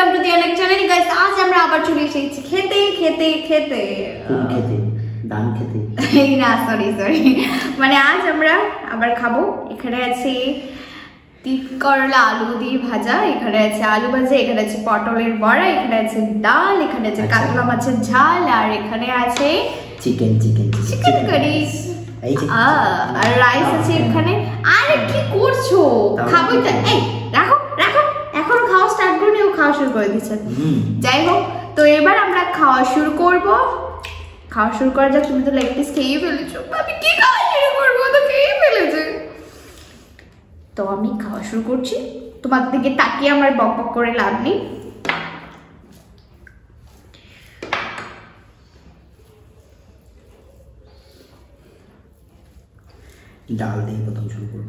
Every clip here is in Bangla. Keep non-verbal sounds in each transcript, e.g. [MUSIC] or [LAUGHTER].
ওয়েলকাম টু দি অনেক চ্যানেল গাইস আজ আমরা আবার চলে এসেছি। খেতে খেতে খেতে। কোন খেতে ধান খেতে। এই [LAUGHS] না সরি সরি মানে আজ আমরা আবার খাব। এখানে আছে তিত করলা আলু দিয়ে ভাজা এখানে আছে আলু ভাজা এখানে আছে পটলের বড়া এখানে আছে ডাল এখানে আছে আচ্ছা। কাতলা মাছের ঝাল আর এখানে আছে চিকেন চিকেন চিকেন কারি আর রাইস আছে এখানে। আরে কি করছ? খাবোই তো? এই রাখো। খাওয়া শুরু করে দিচ্ছে যাই হোক তো এবার আমরা খাওয়া শুরু করব। খাওয়া শুরু করা যাক তুমি তো লেগ পিস খেয়েই ফেলেছো। আমি কি খাওয়া শুরু করব? তো খেয়েই ফেলেছে। তো আমি খাওয়া শুরু করছি। তোমার দিকে তাকিয়ে আমার বক বক করে লাভ নেই। ডাল দিয়ে প্রথম শুরু করব।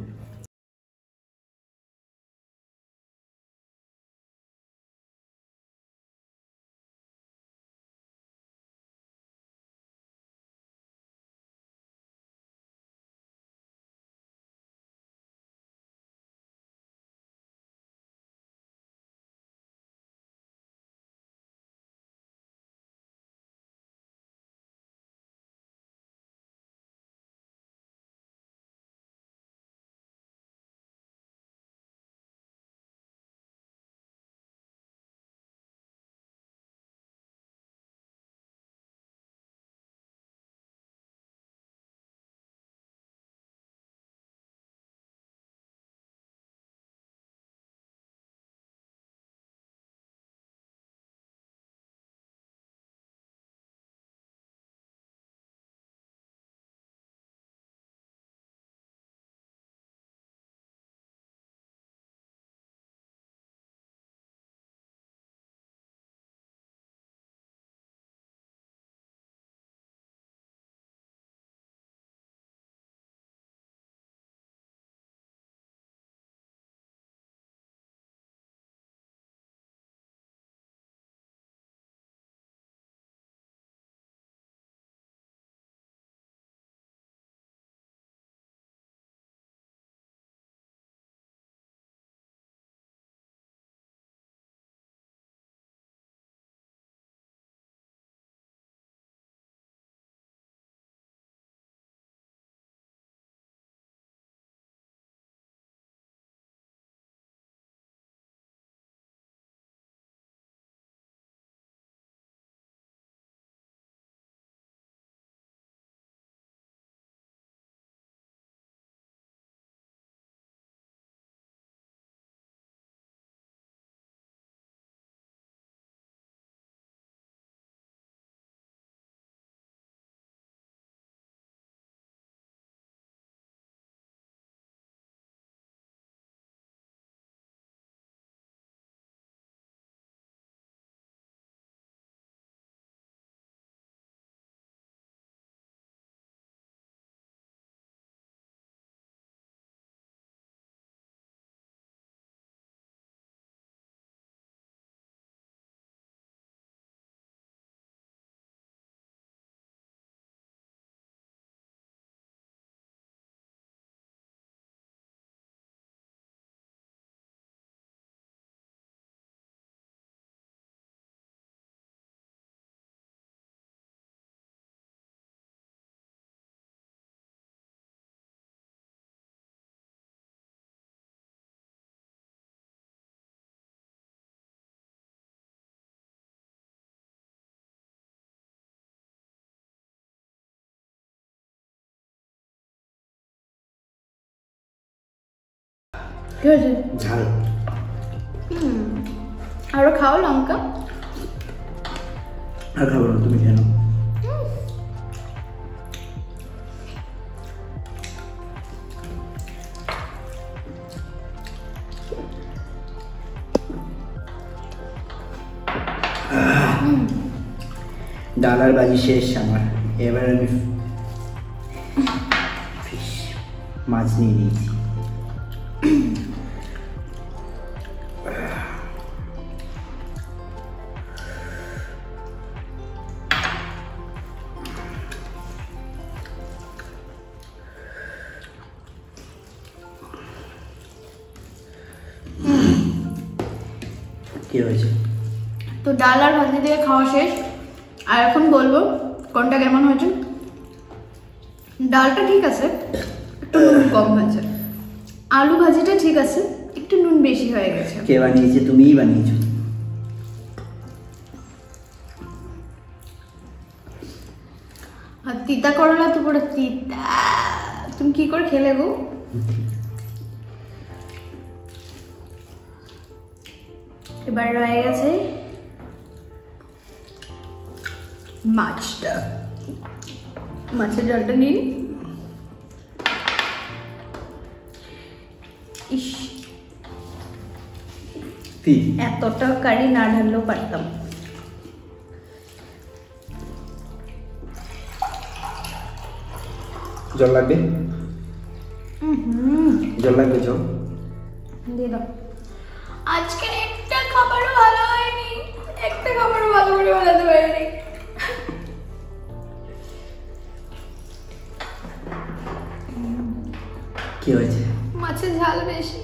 কি হয়েছে ঝাল। আরও খাও লঙ্কা। আর খাব না তুমি কেন ডাল বাজি শেষ আমার। এবার আমি [LAUGHS] মাছ নিয়ে নিয়েছি। ডাল আর ভাজি দিয়ে খাওয়া শেষ। আর এখন বলব কোনটা কেমন হয়েছে। ডালটা ঠিক আছে একটু নুন কম হয়েছে। আলু ভাজিটা ঠিক আছে একটু নুন বেশি হয়ে গেছে। কে বানিয়েছে? তুমিই বানিয়েছো। আর তিতা করলা তো পুরো তিতা। তুমি কি করে খেলে গো? এবার রয়ে গেছে মাছটা মাছের জলটা নিন ইস কি এতটা কারি না ঢাললেও পারতাম জল লাগবে হুম জল লাগবে জল দিয়ে দাও আজকের একটা খাবারও ভালো হয়নি একটা খাবারও ভালো করে বানাতে পারিনি কি হয়েছে? মাছের ঝাল বেশি।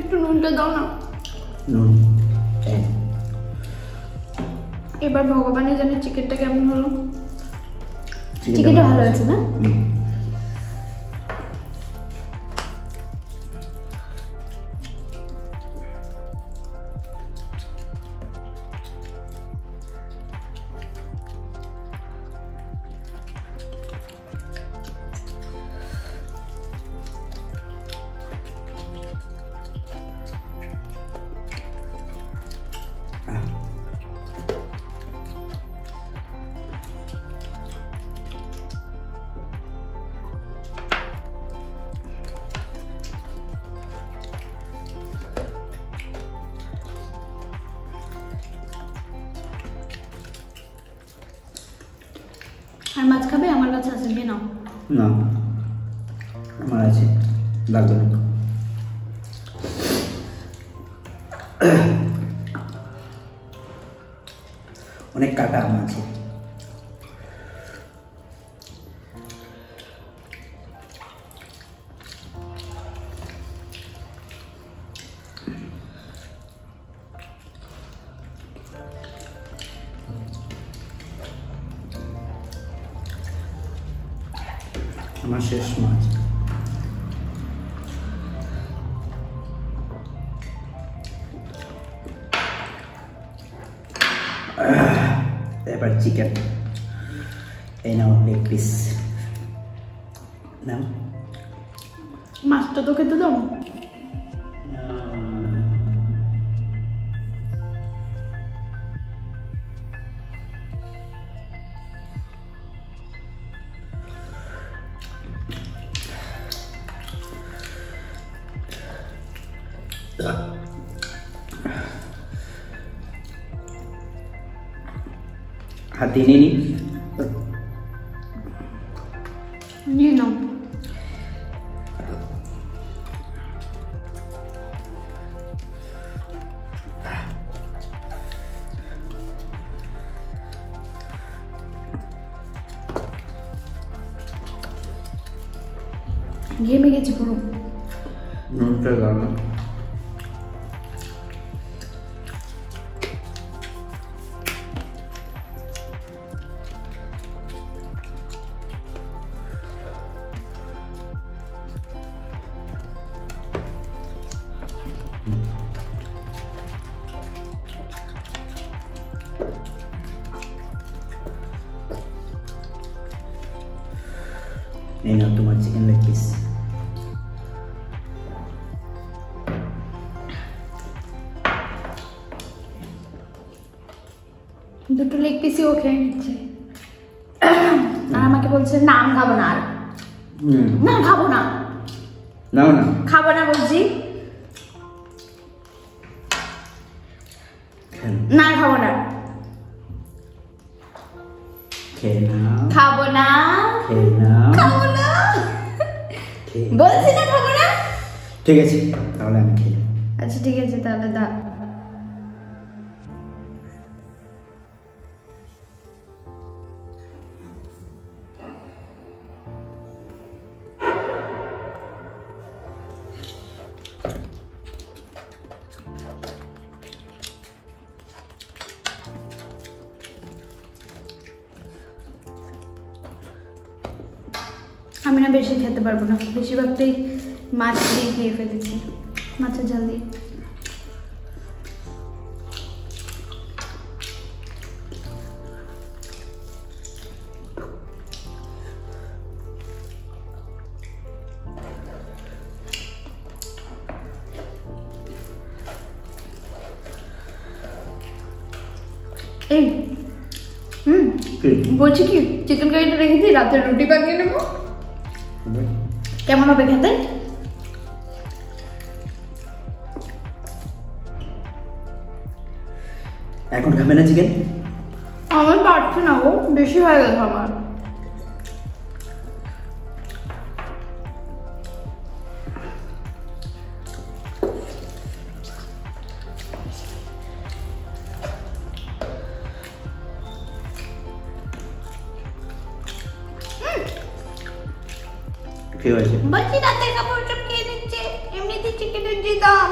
একটু নুনটা দাও না। নুন এবার ভগবানের জানে চিকেনটা কেমন হলো? চিকেনটা চিকেনটা ভালো আছে না? না আমার আছে লাগবে না অনেক কাটা আম আছে এবার চিকেন এই নাও লেগ পিস নাও মাছটা তো খেতে দাও হাতে নিয়ে নি নিয়ে নাও ঘেমে গেছি পুরো এই নাও তোমার চিকেন লেগ পিস দুটো লেগ পিসই ও খেয়ে নিচ্ছে। আর আমাকে বলছে না আমি খাব না আর। না খাব না। নাও না। খাব না বলছি। না খাব না। খাব না। খাব না বলছি না খাব না? ঠিক আছে তাহলে আমি খেয়ে আচ্ছা ঠিক আছে তাহলে দা। আমি না বেশি খেতে পারব না। বেশিরভাগটাই মাছ দিয়ে খেয়ে ফেলেছি। মাছের ঝাল দিয়ে। এই হুম কি? বলছি কি চিকেন কারিটা রেখেছি রাতের রুটি বানিয়ে নেব? কেমন হবে খেতে? এখন খাবে না চিকেন আমার পারছে না গো বেশি হয়ে গেছে আমার। কি হয়েছে বলছি রাতের কাপড় সব খেয়ে নিচ্ছে এমনিতে চিকেনের যে দাম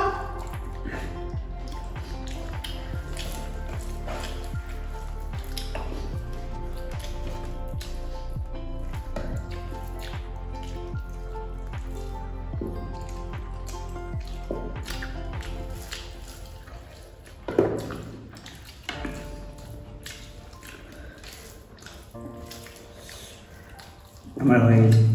আমার হয়ে গেছে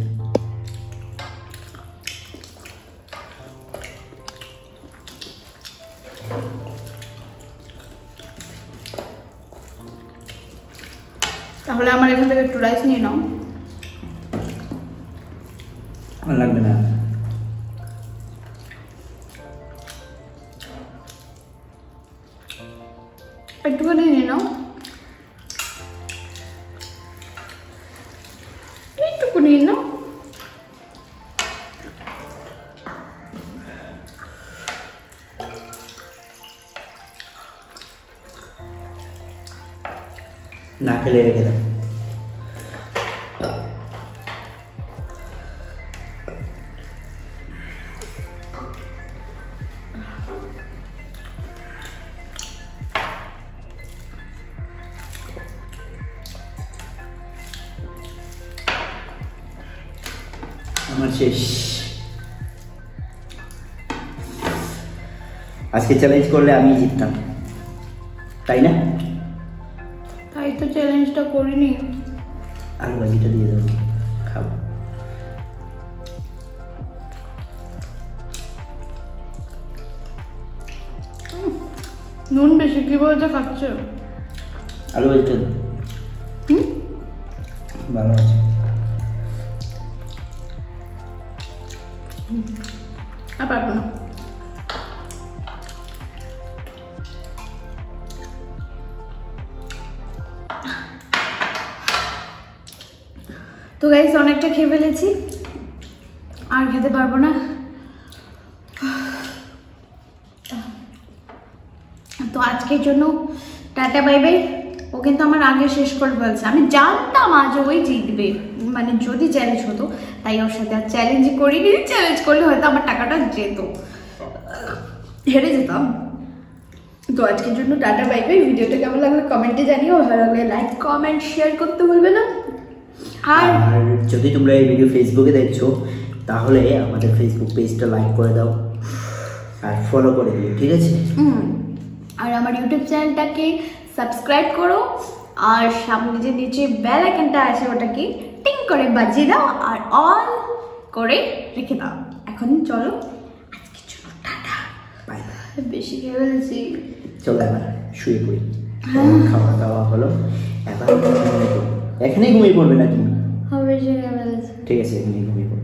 তাহলে আমার এখান থেকে একটু রাইস নিয়ে নাও আমার লাগবে না একটুখানি শেষ। আজকে চ্যালেঞ্জ করলে আমি জিততাম। তাই না? তাই তো চ্যালেঞ্জটা করিনি। আলু ভাজিটা দিয়ে দেবো খাব নুন বেশি কি বলতে খাচ্ছ? আলু ভাজিটা। হুম? ভালো আছে। আর পারব না তো গাইস অনেকটা খেয়ে ফেলেছি। আর খেতে পারব না। তো আজকের জন্য টাটা বাই বাই ও কিন্তু আমার আগে শেষ করে ফেলছে। আমি জানতাম আজ ওই জিতবে। মানে যদি চ্যালেঞ্জ হতো তাই ওর সাথে আর চ্যালেঞ্জ করিনি। চ্যালেঞ্জ করলে হয়তো আমার টাকাটা যেত। হেরে যেতাম। তো আজকের জন্য টাটা বাই বাই ভিডিওটা কেমন লাগল কমেন্টে জানিও। ভালো লাগলে লাইক কমেন্ট শেয়ার করতে ভুলবে না। আর যদি তোমরা এই ভিডিও ফেসবুকে দেখছ তাহলে আমাদের ফেসবুক পেজটা লাইক করে দাও আর ফলো করে দিও ঠিক আছে? আর আমার ইউটিউব চ্যানেলটাকে সাবস্ক্রাইব করো। আর সামনে যে নিচে বেল আইকনটা আছে ওটাকে টিং করে বাজিয়ে দাও আর অল করে রেখে দাও। এখন চলো আজকের জন্য টাটা। বেশি খেয়ে ফেলেছি। চলো এবার শুয়ে পড়ি। তোমার খাওয়া দাওয়া হলো। এবার ঘুমিয়ে এখানেই ঘুমিয়ে পড়বে না তুমি খেয়ে ঠিক আছে এখানেই ঘুমিয়ে পড়ো।